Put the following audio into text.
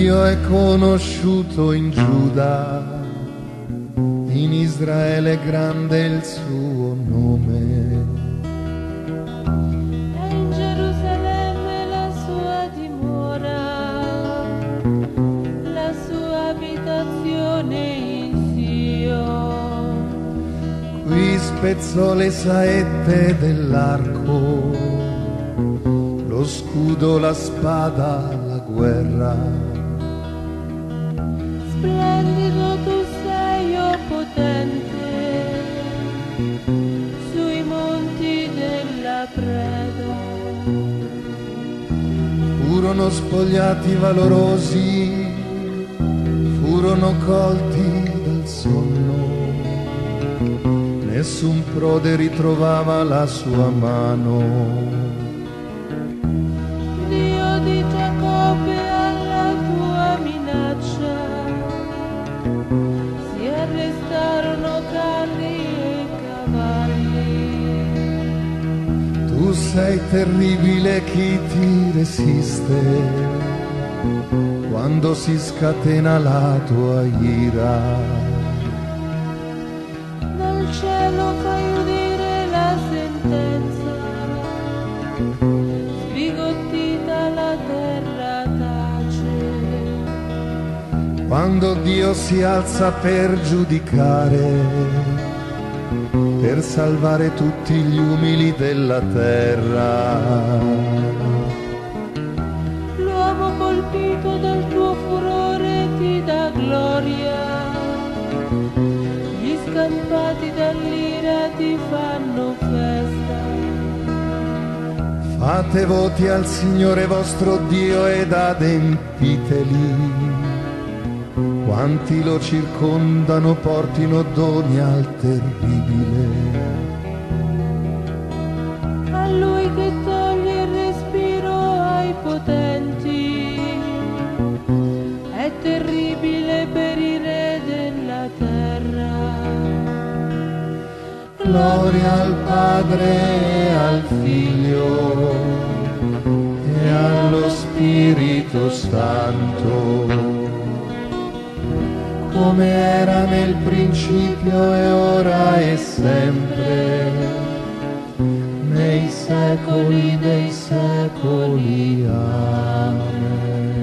Dio è conosciuto in Giuda, in Israele grande il suo nome. E in Gerusalemme la sua dimora, la sua abitazione in Sion. Qui spezzò le saette dell'arco, lo scudo, la spada, la guerra. Sui monti della preda. Furono spogliati valorosi, furono colti dal sonno. Nessun prode ritrovava la sua mano. Tu sei terribile chi ti resiste quando si scatena la tua ira. Dal cielo fai udire la sentenza, sbigottita la terra tace. Quando Dio si alza per giudicare, per salvare tutti gli umili della terra. L'uomo colpito dal tuo furore ti dà gloria, gli scampati dall'ira ti fanno festa. Fate voti al Signore vostro Dio ed adempiteli. Quanti lo circondano portino doni al terribile. A lui che toglie il respiro ai potenti, è terribile per i re della terra. Gloria al Padre e al Figlio e allo Spirito Santo, come era nel principio e ora e sempre, nei secoli dei secoli. Amen.